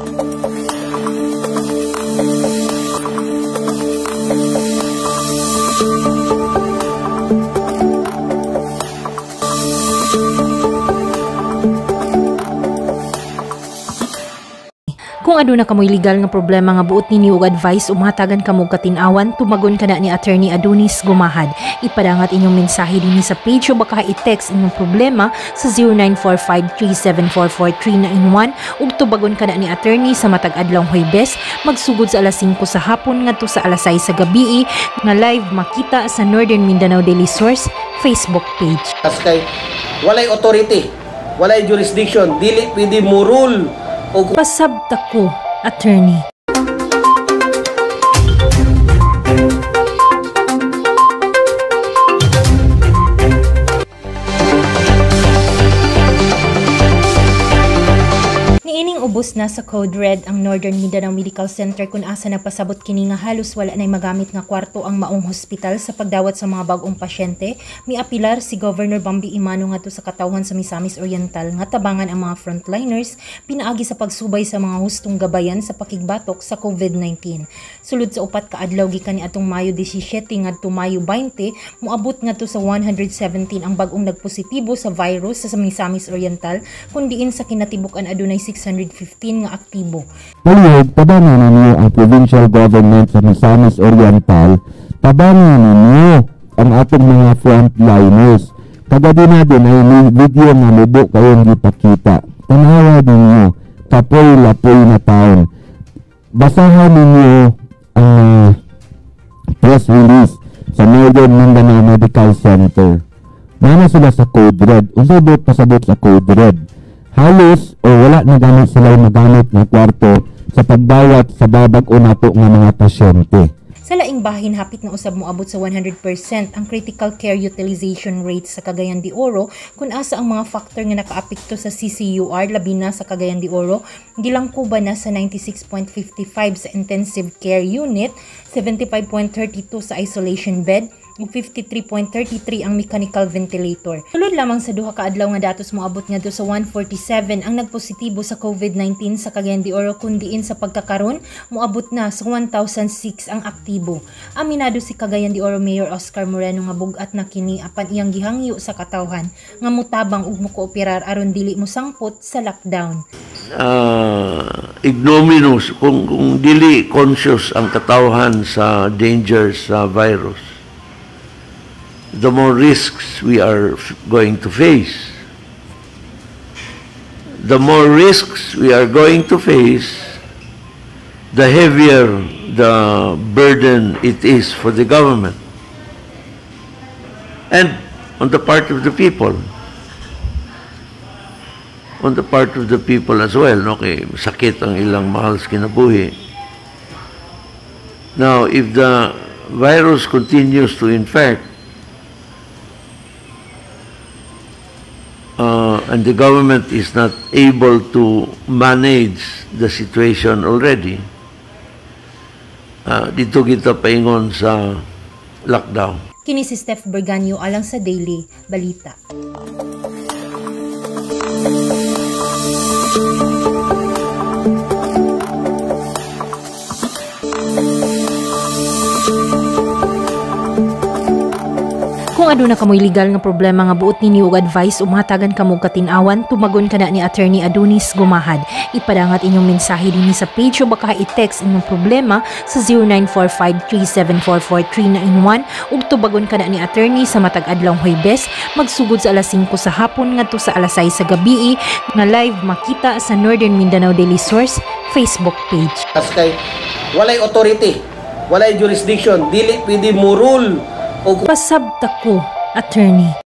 Kung aduna kamoy legal nga problema nga buot ninyo og advice umatagan kamo katinawan, tumagon kana ni attorney Adonis Gumahad. Ipadangat inyong mensahe dinhi sa page o baka i-text inyong problema sa 0945-3744391 ug tubagon kana ni attorney sa matag adlawng Huwebes magsugod sa alas 5 sa hapon ngadto sa alas 6 sa gabi nga live makita sa Northern Mindanao Daily Source Facebook page. Kas kay walay authority, walay jurisdiction, dili pwede mo rule o Pasabta ko, attorney. Ubos na sa Code Red ang Northern Mindanao Medical Center kung asa napasabot kini nga halos wala nay magamit nga kwarto ang maong hospital sa pagdawat sa mga bag-ong pasyente. Miapilar si Governor Bambi Imano ngadto sa katawhan sa Misamis Oriental nga tabangan ang mga frontliners pinaagi sa pagsubay sa mga hustong gabayan sa pakigbatok sa COVID-19. Sulod sa upat ka adlaw gikan ni atong Mayo 17 ngadto Mayo 20 moabot ngadto sa 117 ang bag-ong nagpositibo sa virus sa Misamis Oriental kun diin sa kinatibukan adunay 615 nga aktibo. Ngayon, tabangan ninyo ang provincial government sa Misamis Oriental. Tabangan ninyo ang atong mga frontliners. Kagadi natin ay may video nga mubo kayong gipakita. Tanawa ninyo, kapoy-lapoy na taon. Basahan ninyo ang uh, press release sa Northern Mindanao Medical Center. Nana sila sa Code Red. Usabot pasabot sa Code Red halos o wala na gamit sila magamit ng kwarto sa pagdawat sa babag o nato nga mga pasyente. Sa laing bahin hapit na usab moabot sa 100% ang critical care utilization rate sa Cagayan de Oro kung asa ang mga factor nga nakaapekto sa CCUR labi na sa Cagayan de Oro gilangkuba na sa 96.55 sa intensive care unit, 75.32 sa isolation bed, 53.33 ang mechanical ventilator. Sulod lamang sa duha ka adlaw nga datos moabot ngadto sa 147 ang nagpositibo sa COVID-19 sa Cagayan de Oro kundiin sa pagkakaron moabot na sa 1006 ang aktibo. Aminado si Cagayan de Oro Mayor Oscar Moreno nga bugat na kini apan iyang gihangyo sa katawhan nga mutabang ug mokooperar aron dili mo sangpot sa lockdown. uh, ignominious kung, kung dili conscious ang katawhan sa dangers sa virus the more risks we are going to face the more risks we are going to face the heavier the burden it is for the government and on the part of the people on the part of the people as well, no? Kay sakit ang ilang mahal sa kinabuhi. Now, if the virus continues to infect, uh, and the government is not able to manage the situation already, uh, dito kita paingon sa lockdown. Kini si Steph Berganyo alang sa Daily Balita. Kung aduna kamoy legal nga problema nga buot ninyo og advice umatagan kamo katinawan, tumagon kana ni attorney Adonis Gumahad. Ipadangat inyong mensahe dinhi sa page o baka i-text inyong problema sa 0945-3744391 ug tubagon kana ni attorney sa matag adlawng Huwebes magsugod sa alas 5 sa hapon ngadto sa alas 6 sa gabi. Nga live makita sa Northern Mindanao Daily Source Facebook page. kas kay walay authority, walay jurisdiction, dili pwede mo rule o Pasabta ko, attorney.